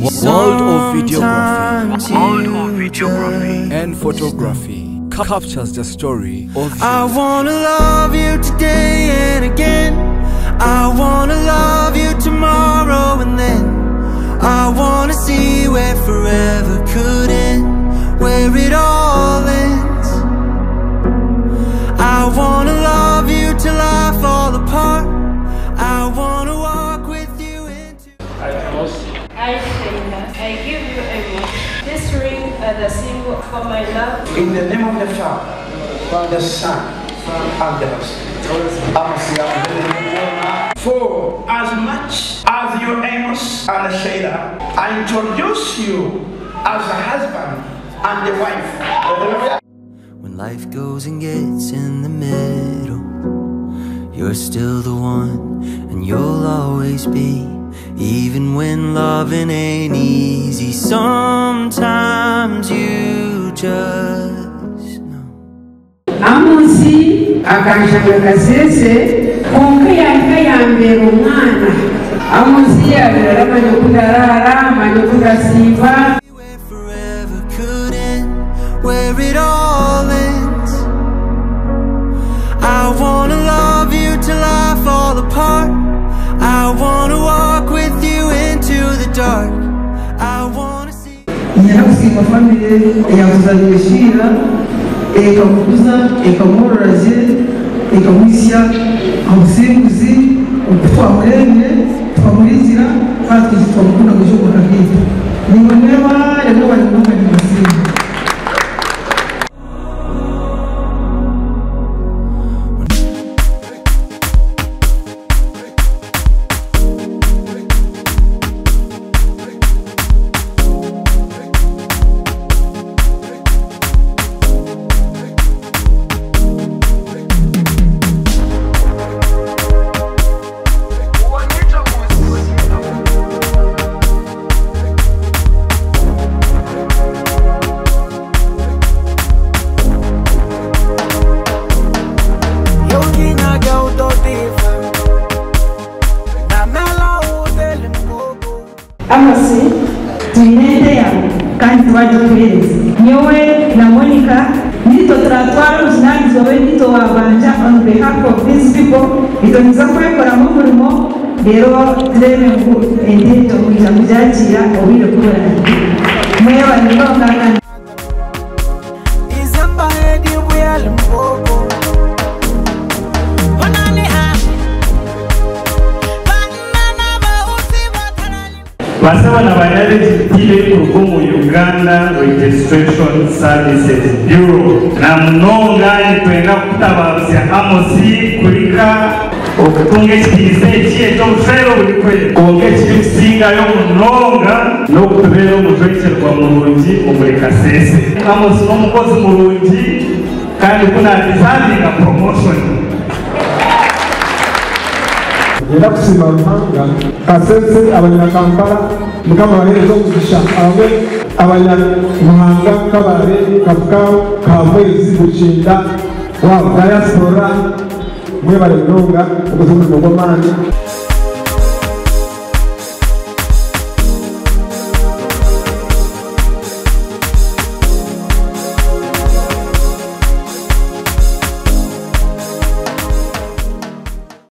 World of videography Sometimes you just- and photography captures the story of I you. wanna love you today and again. I wanna love you tomorrow and then. I wanna see where forever could end, where it all ends. I wanna love you till I fall apart. I wanna walk with you into. I, Sheila, I give you a ring. This ring is a symbol for my love. In the name of the Father, the Son, and the Holy Spirit. For as much as you Amos and Sheila, I introduce you as a husband and a wife. When life goes and gets in the middle, you're still the one, and you'll always be. Even when loving ain't easy, sometimes you just know. amunsi akanshanga kasese konka yanka yambera umwana amunsi yabera amanye kudarara amanye kudasiba famire yakuzanyeshiira ekamuguza ekamwororaze ekamwisya obusinguzi okutwamurenge twamurizira kandi tukikitwamukunda kuja obuhanga bwitu niwe mwebare mwebalimu amose tuinende kandi twagipereze nyewe na monica nito turatwaruzinagizobe nito wabanja on behalf of these people bitonyeza kubekoramo umurimo rero turebe ngu endeto kugira kubyakira ubire kuburana mwebanirwa mwana Is basaba na bayaretile kurugo mu uganda registration services bureau. Na munongani twena kutababusya amosi kulika. Okutunga ekitiiza eki obuseera buli kwere kwonka ekiri kusingayo munonga n'okutubeera omutwekyerwa mulungi omuri kaseese amosi n'omukozi murungi kandi kunatizaninga promotion. era kusiima mpanga kasense abanyakammpala mukama baleeta omugisha abe abanyamuhanga kabare kavuka kamwezi gukinda waba dayaspora mwebale munonga okuza omurimo gw'amaani